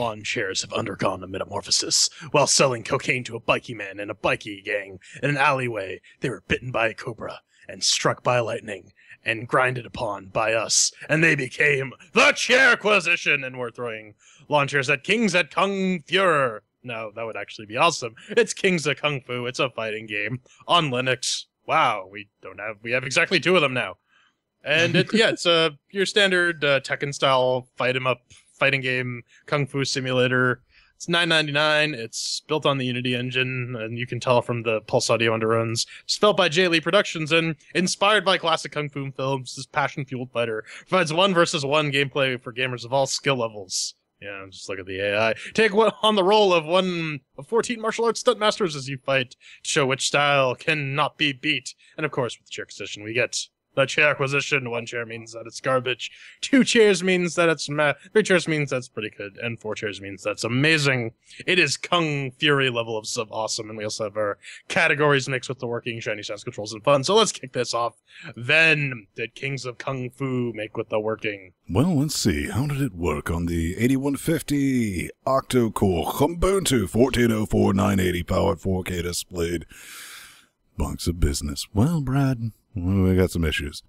lawn chairs have undergone a metamorphosis. While selling cocaine to a bikie man and a bikie gang in an alleyway, they were bitten by a cobra and struck by lightning and grinded upon by us, and they became the Chairquisition, and we're throwing lawn chairs at kings at Kung Fuhrer. No, that would actually be awesome. It's Kings of Kung Fu. It's a fighting game on Linux. Wow, we don't have we have exactly two of them now, and it, yeah, it's a your standard uh, Tekken style fight 'em up fighting game, kung fu simulator. It's nine ninety nine. It's built on the Unity engine, and you can tell from the Pulse Audio underruns. It's built by Jay Lee Productions and inspired by classic kung fu films. This passion fueled fighter provides one versus one gameplay for gamers of all skill levels. Yeah, just look at the AI. Take one on the role of one of 14 martial arts stunt masters as you fight to show which style cannot be beat. And of course, with the Chairquisition, we get the chair acquisition. One chair means that it's garbage. Two chairs means that it's ma- three chairs means that's pretty good, and four chairs means that's amazing. It is Kung Fury level of, of awesome, and we also have our categories mixed with the working shiny sounds, controls, and fun. So let's kick this off. Ven did Kings of Kung Fu make with the working? Well, let's see. How did it work on the 8150 octo-core Ubuntu 1404 980 powered 4K displayed box of business? Well, Brad, we got some issues.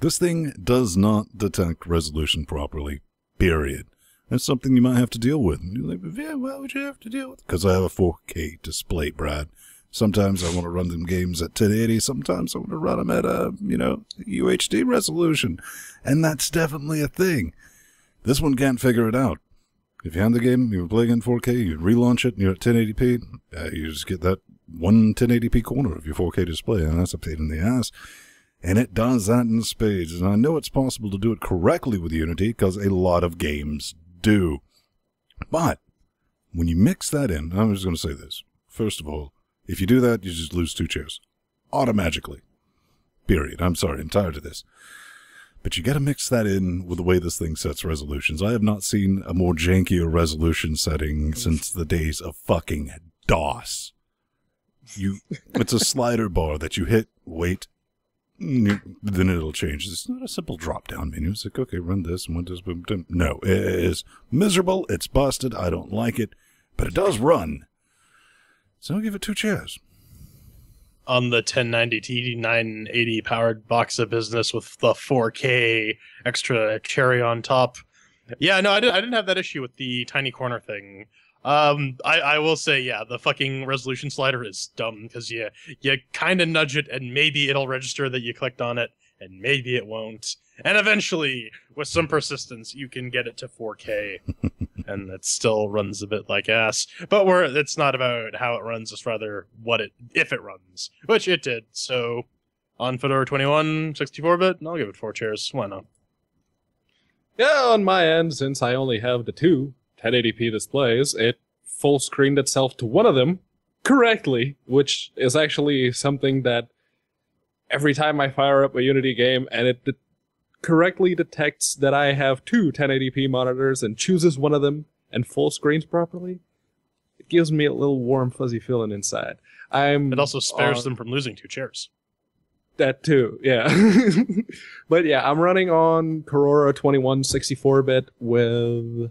This thing does not detect resolution properly. Period. That's something you might have to deal with. And you're like, yeah, why would you have to deal with? Because I have a 4K display, Brad. Sometimes I want to run them games at 1080. Sometimes I want to run them at a, you know, UHD resolution. And that's definitely a thing. This one can't figure it out. If you have the game, you're playing in 4K, you relaunch it, and you're at 1080p, uh, you just get that one 1080p corner of your 4K display, and that's a pain in the ass. And it does that in spades. And I know it's possible to do it correctly with Unity because a lot of games do. But when you mix that in, I'm just going to say this. First of all, if you do that, you just lose two chairs. Automatically. Period. I'm sorry, I'm tired of this. But you got to mix that in with the way this thing sets resolutions. I have not seen a more jankier resolution setting since the days of fucking DOS. You, it's a slider bar that you hit, wait, then it'll change. It's not a simple drop down menu. It's like, okay, run this and this. Boom, boom. No, it is miserable. It's busted. I don't like it, but it does run. So I'll give it two chairs. On the 1090 T 980 powered box of business with the 4K extra cherry on top. Yeah, no, I didn't, I didn't have that issue with the tiny corner thing. Um, I, I will say, yeah, the fucking resolution slider is dumb because you you kind of nudge it and maybe it'll register that you clicked on it and maybe it won't. And eventually, with some persistence, you can get it to 4K, and it still runs a bit like ass. But we're it's not about how it runs; it's rather what it if it runs, which it did. So on Fedora 21 64-bit, I'll give it four chairs. Why not? Yeah, on my end, since I only have the two 1080p displays, it full screened itself to one of them correctly, which is actually something that every time I fire up a Unity game and it de- correctly detects that I have two 1080p monitors and chooses one of them and full screens properly, it gives me a little warm, fuzzy feeling inside. I'm It also spares on- them from losing two chairs. that too, yeah. but yeah, I'm running on Korora 2164-bit with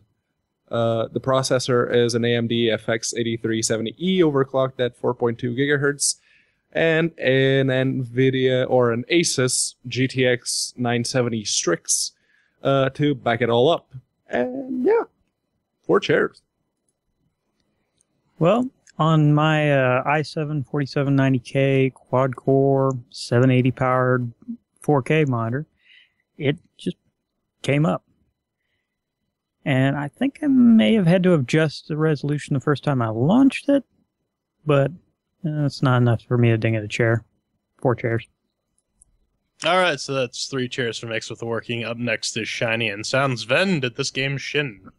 uh, the processor is an AMD FX 8370E E overclocked at 4.2 gigahertz, and an NVIDIA or an Asus GTX 970 Strix uh, to back it all up. And yeah, four chairs. Well, on my uh, i7 4790K quad core 780 powered 4K monitor, it just came up. And I think I may have had to adjust the resolution the first time I launched it, but uh, it's not enough for me to ding at a chair. Four chairs. All right, so that's three chairs for Mix with the Working. Up next is Shiny and Sounds. Ven, did this game shin?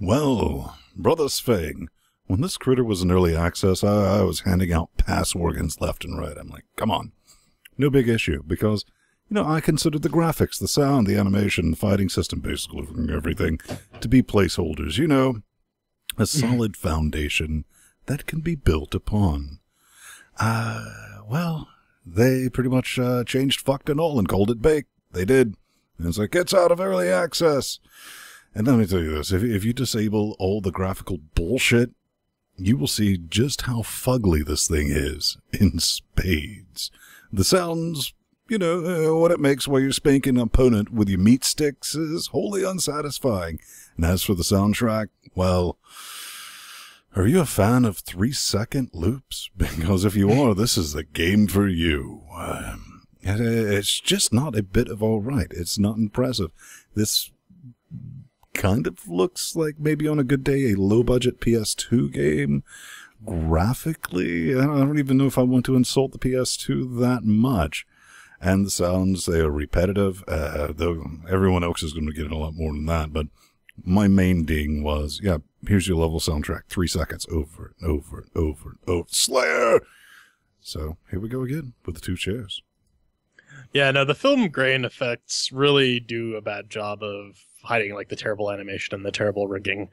Well, Brother Sfang, when this critter was in early access, I, I was handing out pass organs left and right. I'm like, come on. No big issue, because, you know, I considered the graphics, the sound, the animation, the fighting system, basically everything, to be placeholders, you know, a solid foundation that can be built upon. Uh, well, they pretty much uh, changed fucked and all and called it bake. They did. And it's like, it's out of early access. And let me tell you this: if if you disable all the graphical bullshit, you will see just how fugly this thing is in spades. The sounds, you know, uh, what it makes while you're spanking an opponent with your meat sticks is wholly unsatisfying. And as for the soundtrack, well, are you a fan of three second loops? Because if you are, this is the game for you. Um, it- it's just not a bit of all right. It's not impressive. This kind of looks like maybe on a good day a low budget PS2 game. Graphically, I don't even know if I want to insult the PS2 that much. And the sounds, they are repetitive, uh, though everyone else is going to get a lot more than that. But my main ding was, yeah, here's your level soundtrack, three seconds over and over and over and over. Slayer! So here we go again with the two chairs. Yeah, no, the film grain effects really do a bad job of hiding like the terrible animation and the terrible rigging.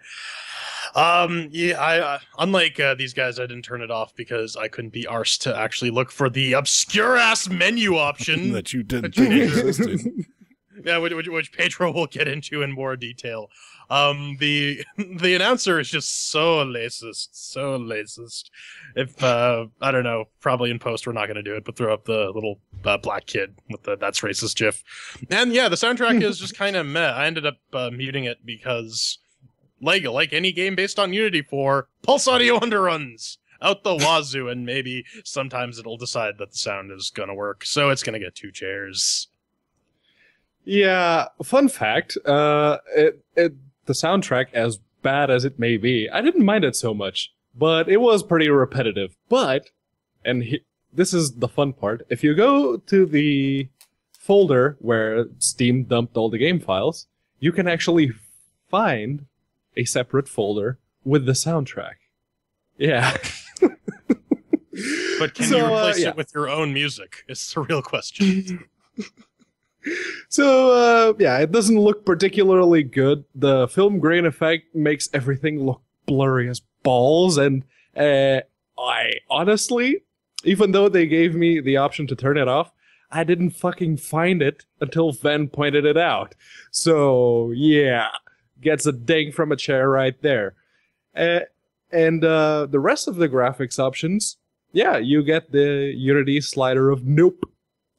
Um, yeah, I uh, unlike uh, these guys, I didn't turn it off because I couldn't be arsed to actually look for the obscure ass menu option. that you didn't think existed. yeah, which, which, which Pedro will get into in more detail. Um, the the announcer is just so racist, so racist. If uh, I don't know, probably in post we're not going to do it, but throw up the little uh, black kid with the "that's racist" gif. And yeah, the soundtrack is just kind of meh. I ended up uh, muting it because, like like any game based on Unity 4, Pulse Audio underruns out the wazoo, and maybe sometimes it'll decide that the sound is gonna work, so it's gonna get two chairs. Yeah, fun fact. Uh, it, it the soundtrack, as bad as it may be, I didn't mind it so much, but it was pretty repetitive. But, and he, this is the fun part. If you go to the folder where Steam dumped all the game files, you can actually find a separate folder with the soundtrack. Yeah. But can So, you uh, replace yeah. it with your own music? It's the real question. So uh, yeah, it doesn't look particularly good. The film grain effect makes everything look blurry as balls, and uh, I honestly, even though they gave me the option to turn it off, I didn't fucking find it until Ven pointed it out. So yeah, gets a ding from a chair right there. Uh, and uh, the rest of the graphics options, yeah, you get the Unity slider of nope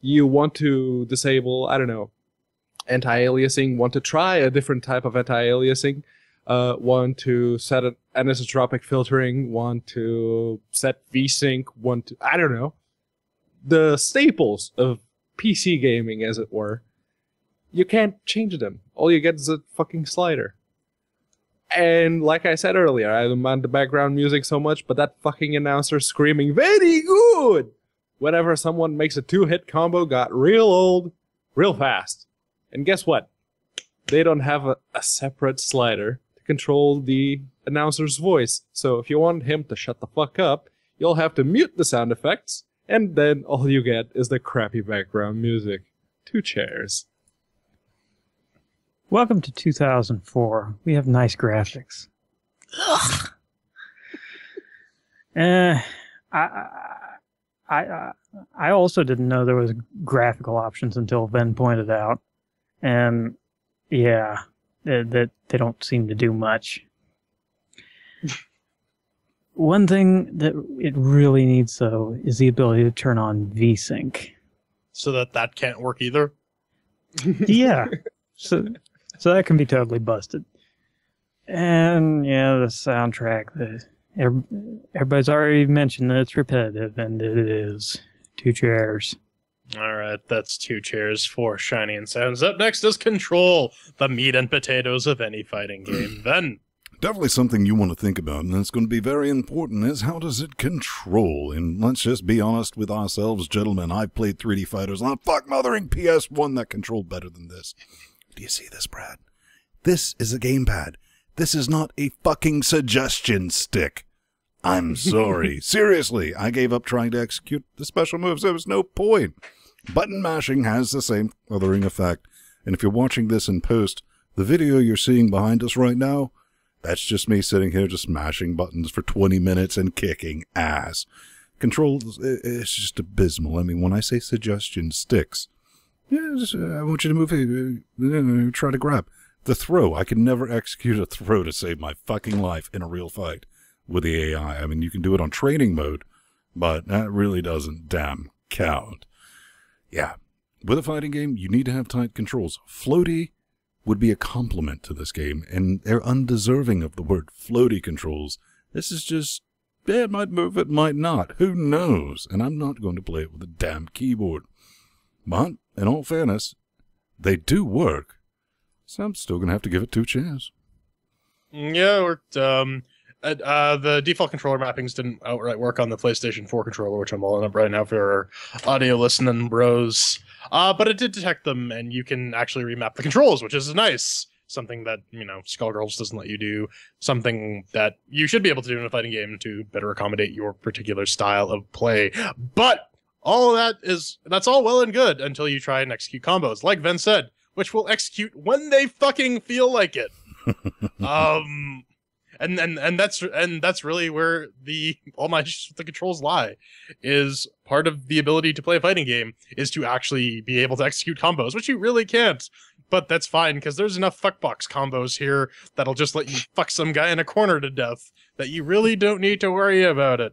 you want to disable, I don't know, anti-aliasing, want to try a different type of anti-aliasing, uh, want to set an anisotropic filtering, want to set VSync, want to, I don't know, the staples of PC gaming, as it were, you can't change them. All you get is a fucking slider. And like I said earlier, I don't mind the background music so much, but that fucking announcer screaming, very good! Whenever someone makes a two hit combo got real old real fast. And guess what? They don't have a, a separate slider to control the announcer's voice. So if you want him to shut the fuck up, you'll have to mute the sound effects, and then all you get is the crappy background music. Two chairs. Welcome to 2004. We have nice graphics. Uh, I, I, I, uh, I also didn't know there was graphical options until Ben pointed out, and yeah, that, that they don't seem to do much. One thing that it really needs though is the ability to turn on VSync. so that that can't work either. yeah. So so that can be totally busted. And yeah, the soundtrack, the everybody's already mentioned that it's repetitive, and it is. Two chairs. All right, that's two chairs for shiny and sounds. Up next is control, the meat and potatoes of any fighting game. then Definitely something you want to think about, and it's going to be very important, is how does it control? And let's just be honest with ourselves, gentlemen. I've played 3D fighters on a fuck mothering PS1 that controlled better than this. Do you see this, Brad? This is a gamepad. This is not a fucking suggestion stick. I'm sorry. Seriously, I gave up trying to execute the special moves. There was no point. Button mashing has the same othering effect. And if you're watching this in post, the video you're seeing behind us right now, that's just me sitting here just mashing buttons for 20 minutes and kicking ass. Control i- is just abysmal. I mean, when I say suggestion sticks, yeah, just, uh, I want you to move, uh, uh, try to grab. The throw, I can never execute a throw to save my fucking life in a real fight with the AI. I mean, you can do it on training mode, but that really doesn't damn count. Yeah. With a fighting game, you need to have tight controls. Floaty would be a compliment to this game, and they're undeserving of the word floaty controls. This is just, yeah, it might move, it might not. Who knows? And I'm not going to play it with a damn keyboard. But, in all fairness, they do work. So I'm still going to have to give it two chairs. Yeah, um, uh, the default controller mappings didn't outright work on the PlayStation 4 controller, which I'm pulling up right now for audio listening bros. Uh, but it did detect them, and you can actually remap the controls, which is nice. Something that you know Skullgirls doesn't let you do. Something that you should be able to do in a fighting game to better accommodate your particular style of play. But all that is that's all well and good until you try and execute combos, like Ven said, which will execute when they fucking feel like it. um and and and that's and that's really where the all my the controls lie is part of the ability to play a fighting game is to actually be able to execute combos which you really can't but that's fine because there's enough fuckbox combos here that'll just let you fuck some guy in a corner to death that you really don't need to worry about it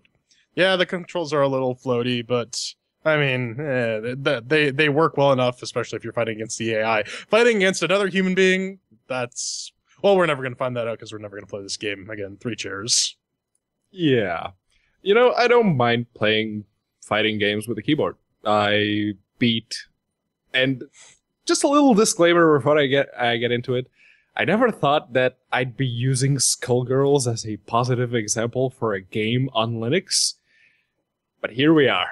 yeah the controls are a little floaty but I mean, eh, they, they work well enough, especially if you're fighting against the AI. Fighting against another human being, that's well, we're never going to find that out because we're never going to play this game again. Three chairs. Yeah. You know, I don't mind playing fighting games with a keyboard. I beat and just a little disclaimer before I get I get into it. I never thought that I'd be using Skullgirls as a positive example for a game on Linux. But here we are.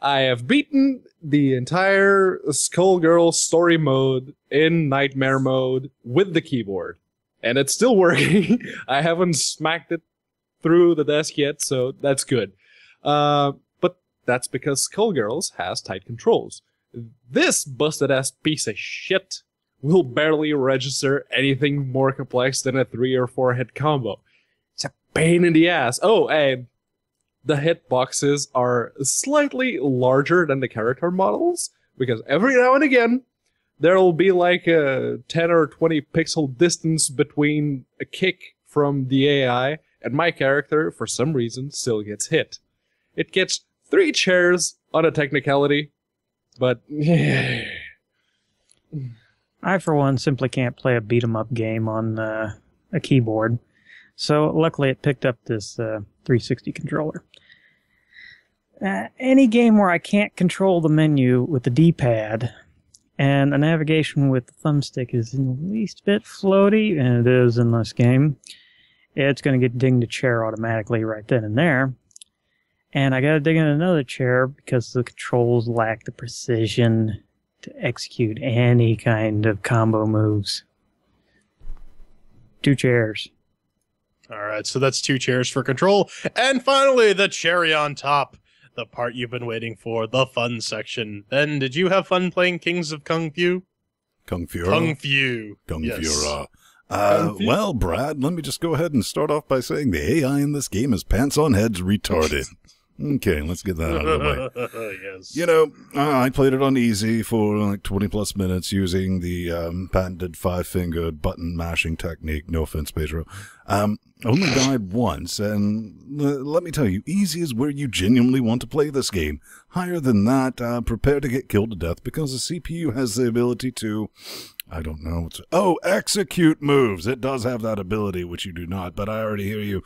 I have beaten the entire Skullgirl story mode in nightmare mode with the keyboard. And it's still working. I haven't smacked it through the desk yet, so that's good. Uh, but that's because Skullgirls has tight controls. This busted ass piece of shit will barely register anything more complex than a three or four hit combo. It's a pain in the ass. Oh, and the hitboxes are slightly larger than the character models because every now and again there'll be like a 10 or 20 pixel distance between a kick from the AI and my character for some reason still gets hit. It gets three chairs on a technicality, but I, for one, simply can't play a beat 'em up game on uh, a keyboard. So luckily, it picked up this uh, 360 controller. Uh, any game where I can't control the menu with the D-pad and the navigation with the thumbstick is in the least bit floaty, and it is in this game, it's going to get dinged a chair automatically right then and there. And I got to dig in another chair because the controls lack the precision to execute any kind of combo moves. Two chairs. All right, so that's two chairs for control. And finally, the cherry on top, the part you've been waiting for, the fun section. Ven, did you have fun playing Kings of Kung Fu? Kung Fu. Kung Fu. Kung yes. Fuhrer. Uh, well, Brad, let me just go ahead and start off by saying the AI in this game is pants on heads retarded. okay, let's get that out of the way. yes. You know, I played it on easy for like 20 plus minutes using the um, patented five fingered button mashing technique. No offense, Pedro. Um, only died once, and uh, let me tell you, easy is where you genuinely want to play this game. Higher than that, uh, prepare to get killed to death because the CPU has the ability to. I don't know. What's, oh, execute moves. It does have that ability, which you do not, but I already hear you.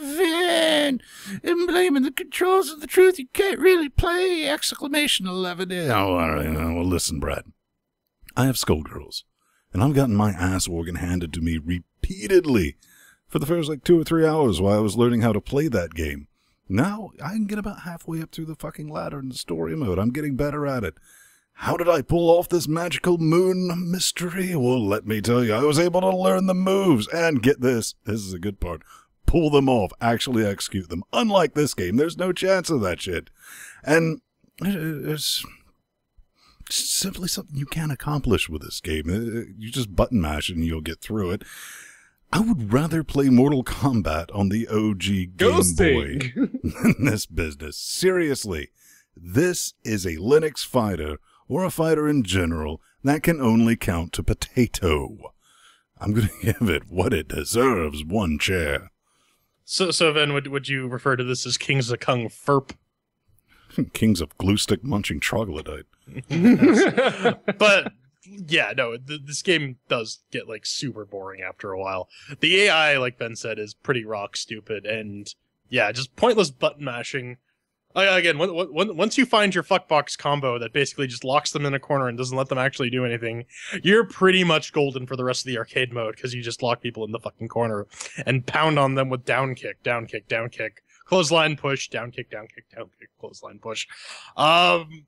Vin, I'm blaming the controls of the truth. You can't really play! Exclamation 11. Oh, all right. uh, Well, listen, Brad. I have Skullgirls, and I've gotten my ass organ handed to me repeatedly for the first like two or three hours while I was learning how to play that game. Now I can get about halfway up through the fucking ladder in the story mode. I'm getting better at it. How did I pull off this magical moon mystery? Well, let me tell you, I was able to learn the moves and get this. This is a good part. Pull them off, actually execute them. Unlike this game, there's no chance of that shit. And it's simply something you can't accomplish with this game. Uh, You just button mash and you'll get through it. I would rather play Mortal Kombat on the OG Game Boy ghosting. in this business. Seriously, this is a Linux fighter or a fighter in general that can only count to potato. I'm going to give it what it deserves one chair. So, so then would would you refer to this as Kings of Kung Ferp? Kings of glue stick munching troglodyte. but yeah, no, th- this game does get like super boring after a while. The AI, like Ben said, is pretty rock stupid, and yeah, just pointless button mashing. Again, once you find your fuckbox combo that basically just locks them in a corner and doesn't let them actually do anything, you're pretty much golden for the rest of the arcade mode because you just lock people in the fucking corner and pound on them with down kick, down kick, down kick, clothesline push, down kick, down kick, down kick, clothesline push. Um,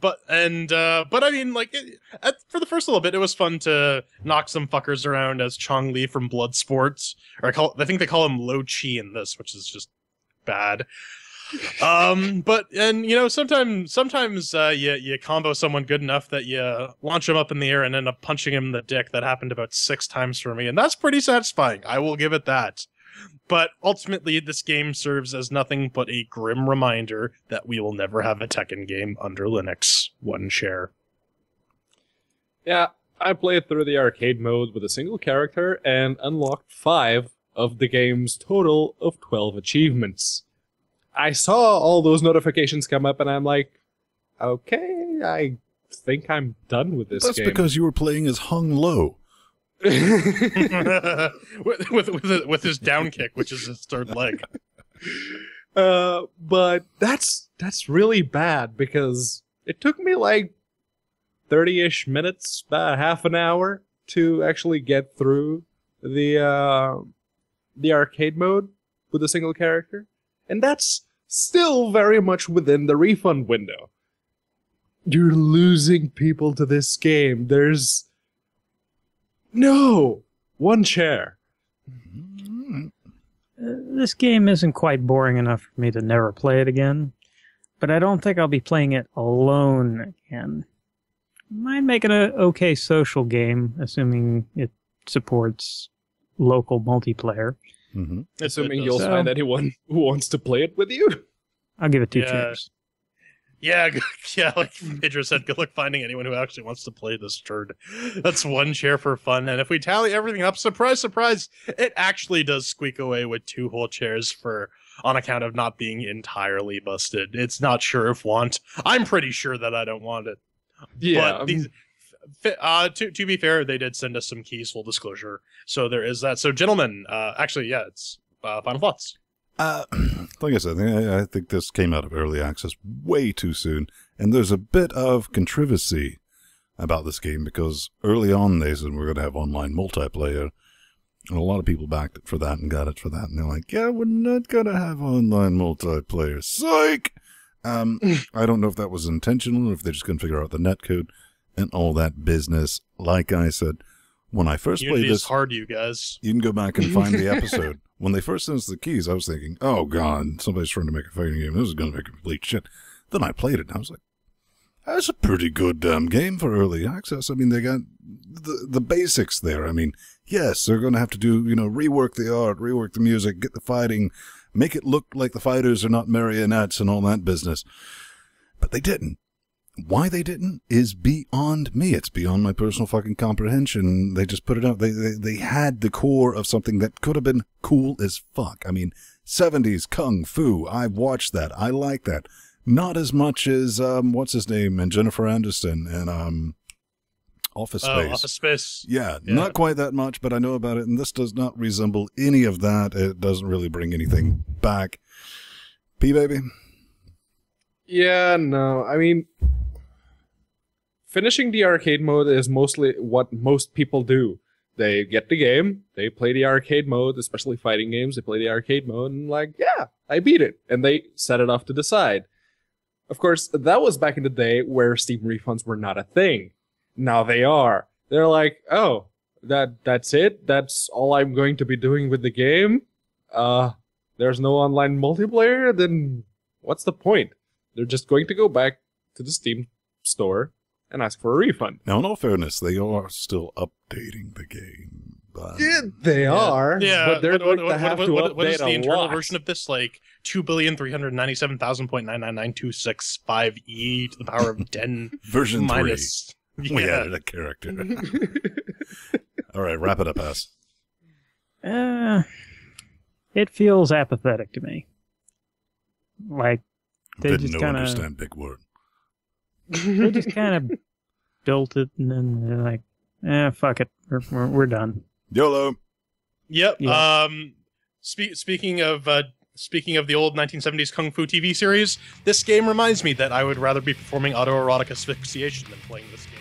but and uh but i mean like it, at, for the first little bit it was fun to knock some fuckers around as chong li from blood sports or i call i think they call him lo chi in this which is just bad um but and you know sometimes sometimes uh you you combo someone good enough that you launch him up in the air and end up punching him in the dick that happened about six times for me and that's pretty satisfying i will give it that but ultimately, this game serves as nothing but a grim reminder that we will never have a Tekken game under Linux. One share. Yeah, I played through the arcade mode with a single character and unlocked five of the game's total of 12 achievements. I saw all those notifications come up and I'm like, okay, I think I'm done with this That's game. because you were playing as Hung Low. with, with, with, with his down kick, which is his third leg. Uh, but that's that's really bad because it took me like 30-ish minutes, about half an hour to actually get through the uh, the arcade mode with a single character. And that's still very much within the refund window. You're losing people to this game. There's no one chair. Uh, this game isn't quite boring enough for me to never play it again, but I don't think I'll be playing it alone again. Might make it a okay social game, assuming it supports local multiplayer. Hmm Assuming you'll does. find anyone who wants to play it with you. I'll give it two Yeah. chairs. Yeah, yeah, like Pedro said, good luck finding anyone who actually wants to play this turd. That's one chair for fun. And if we tally everything up, surprise, surprise, it actually does squeak away with two whole chairs for on account of not being entirely busted. It's not sure if want. I'm pretty sure that I don't want it. Yeah. but these, f- uh, to to be fair, they did send us some keys, full disclosure. So there is that. So, gentlemen, uh, actually, yeah, it's uh, final thoughts. Uh, like I said, I, I think this came out of early access way too soon, and there's a bit of controversy about this game because early on they said we're going to have online multiplayer, and a lot of people backed it for that and got it for that, and they're like, "Yeah, we're not going to have online multiplayer." Psych. Um, I don't know if that was intentional, or if they just couldn't figure out the netcode and all that business. Like I said, when I first Unity played is this, hard, you guys. you can go back and find the episode. when they first sent us the keys, I was thinking, oh, God, somebody's trying to make a fighting game. This is going to be complete shit. Then I played it, and I was like, that's a pretty good um, game for early access. I mean, they got the, the basics there. I mean, yes, they're going to have to do, you know, rework the art, rework the music, get the fighting, make it look like the fighters are not marionettes and all that business. But they didn't. Why they didn't is beyond me. It's beyond my personal fucking comprehension. They just put it out. They, they they had the core of something that could have been cool as fuck. I mean, 70s kung fu. I watched that. I like that. Not as much as um what's his name and Jennifer Anderson and um Office Oh, Space. Office Space. Yeah, Yeah. not quite that much, but I know about it, and this does not resemble any of that. It doesn't really bring anything back. P baby. Yeah, no. I mean, finishing the arcade mode is mostly what most people do. They get the game, they play the arcade mode, especially fighting games, they play the arcade mode, and like, yeah, I beat it. And they set it off to the side. Of course, that was back in the day where Steam refunds were not a thing. Now they are. They're like, oh, that that's it? That's all I'm going to be doing with the game? Uh, there's no online multiplayer? Then what's the point? They're just going to go back to the Steam store and ask for a refund. Now, in all fairness, they are still updating the game. But they Yeah. are. Yeah, but they're what, going what, to have what, to what, update what is the a internal lot. version of this? Like two billion three hundred ninety-seven thousand point nine nine nine two six five e to the power of ten version minus. We Yeah. added a character. All right, wrap it up, ass. Uh, it feels apathetic to me. Like they Didn't just know kind of understand big word. They just kind of built it and then they're like, eh, fuck it, we're we're, we're done. YOLO. Yep. Yeah. Um, spe- speaking of uh, speaking of the old 1970s kung fu TV series, this game reminds me that I would rather be performing autoerotic asphyxiation than playing this game.